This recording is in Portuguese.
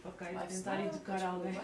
tipo, ok, tentar educar alguém.